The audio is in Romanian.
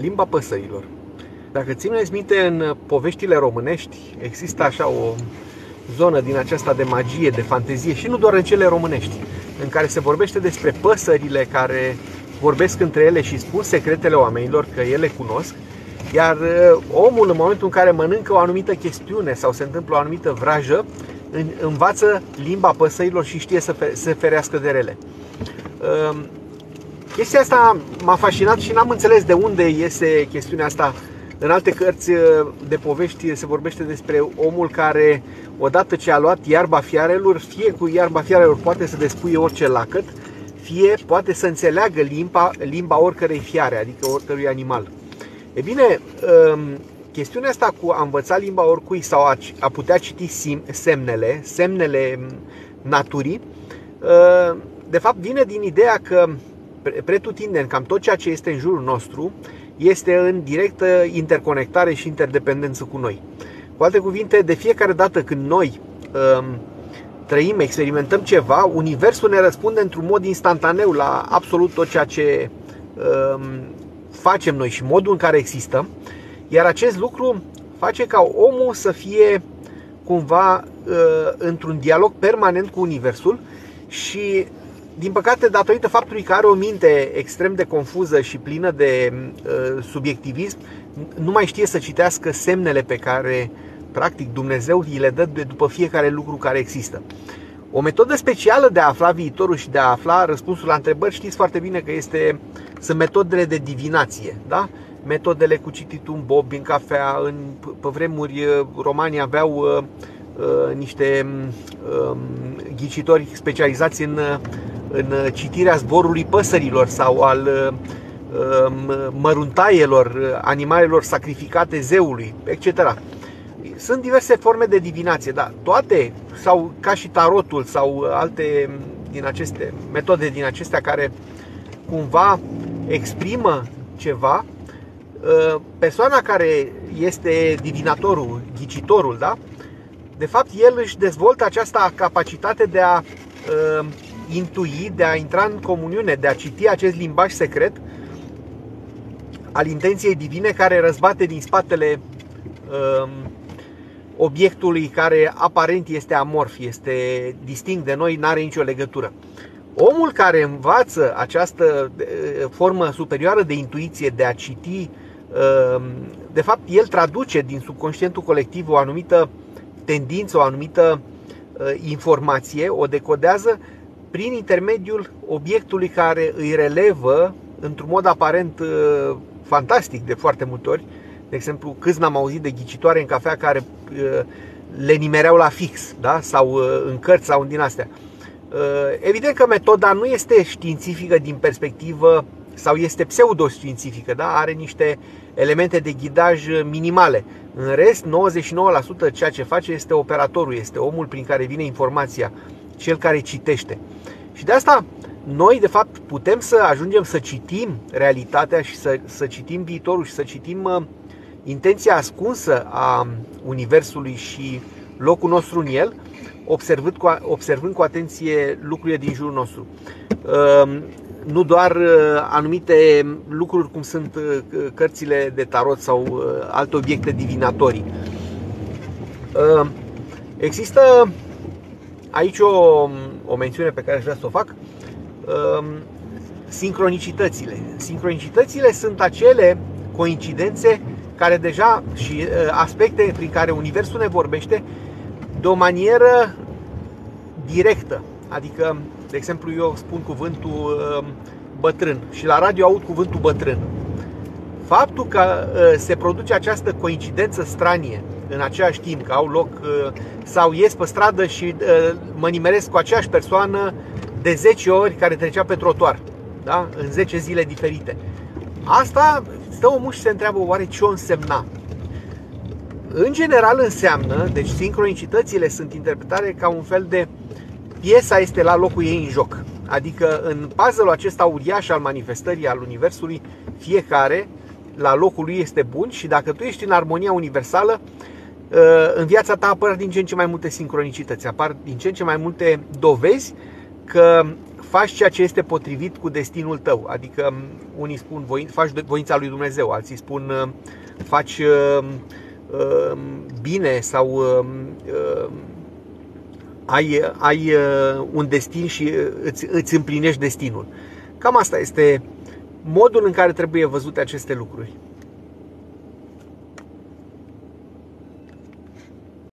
limba păsărilor. Dacă țineți minte, în poveștile românești există așa o zonă din aceasta de magie, de fantezie și nu doar în cele românești, în care se vorbește despre păsările care vorbesc între ele și spun secretele oamenilor că ele cunosc, iar uh, omul în momentul în care mănâncă o anumită chestiune sau se întâmplă o anumită vrajă, învață limba păsărilor și știe să se ferească de rele. Um, chestia asta m-a fascinat și n-am înțeles de unde iese chestiunea asta. În alte cărți uh, de povești se vorbește despre omul care, odată ce a luat iarba fiarelor, fie cu iarba fiarelor poate să despuie orice lacăt, fie poate să înțeleagă limba, limba oricărei fiare, adică oricărui animal. E bine, um, chestiunea asta cu a învăța limba oricui sau a, a putea citi sim, semnele, semnele naturii, uh, de fapt vine din ideea că pretutindeni cam tot ceea ce este în jurul nostru este în directă interconectare și interdependență cu noi. Cu alte cuvinte, de fiecare dată când noi um, trăim, experimentăm ceva, Universul ne răspunde într-un mod instantaneu la absolut tot ceea ce um, facem noi și modul în care existăm. Iar acest lucru face ca omul să fie cumva uh, într-un dialog permanent cu Universul și din păcate, datorită faptului că are o minte extrem de confuză și plină de uh, subiectivism, nu mai știe să citească semnele pe care, practic, Dumnezeu îi le dă de după fiecare lucru care există. O metodă specială de a afla viitorul și de a afla răspunsul la întrebări, știți foarte bine că este, sunt metodele de divinație, da? Metodele cu cititul în bob, în cafea, în, pe vremuri uh, romanii aveau uh, uh, niște uh, ghicitori specializați în uh, în citirea zborului păsărilor sau al uh, măruntaielor, animalelor sacrificate zeului, etc. Sunt diverse forme de divinație, dar toate, sau ca și tarotul sau alte din aceste metode din acestea care cumva exprimă ceva, uh, persoana care este divinatorul, ghicitorul, da? De fapt, el își dezvoltă această capacitate de a uh, intui, de a intra în comuniune, de a citi acest limbaj secret al intenției divine care răzbate din spatele um, obiectului care aparent este amorf, este distinct de noi, nu are nicio legătură. Omul care învață această formă superioară de intuiție, de a citi, um, de fapt, el traduce din subconștientul colectiv o anumită tendință, o anumită uh, informație, o decodează prin intermediul obiectului care îi relevă într-un mod aparent uh, fantastic de foarte multe ori. De exemplu, câți n-am auzit de ghicitoare în cafea care uh, le nimereau la fix, da? sau uh, în cărți sau în din astea. Evident că metoda nu este științifică din perspectivă sau este pseudoștiințifică, da? are niște elemente de ghidaj minimale. În rest, 99% ceea ce face este operatorul, este omul prin care vine informația, cel care citește. Și de asta noi, de fapt, putem să ajungem să citim realitatea și să, să citim viitorul și să citim uh, intenția ascunsă a Universului și locul nostru în el, observând cu, observând cu atenție lucrurile din jurul nostru. Uh, nu doar uh, anumite lucruri cum sunt uh, cărțile de tarot sau uh, alte obiecte divinatorii. Uh, există aici o, o mențiune pe care aș vrea să o fac. Um, sincronicitățile. Sincronicitățile sunt acele coincidențe care deja și uh, aspecte prin care Universul ne vorbește de o manieră directă. Adică, de exemplu, eu spun cuvântul um, bătrân și la radio aud cuvântul bătrân. Faptul că uh, se produce această coincidență stranie în același timp, că au loc uh, sau ies pe stradă și uh, mă nimeresc cu aceeași persoană de 10 ori care trecea pe trotuar, da? în 10 zile diferite. Asta stă omul și se întreabă oare ce o însemna. În general înseamnă, deci sincronicitățile sunt interpretare ca un fel de piesa este la locul ei în joc. Adică în puzzle-ul acesta uriaș al manifestării al Universului, fiecare la locul lui este bun și dacă tu ești în armonia universală, în viața ta apar din ce în ce mai multe sincronicități, apar din ce în ce mai multe dovezi că faci ceea ce este potrivit cu destinul tău. Adică unii spun faci voința lui Dumnezeu, alții spun faci bine sau ai, ai un destin și îți, îți împlinești destinul. Cam asta este modul în care trebuie văzute aceste lucruri.